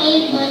net. Upon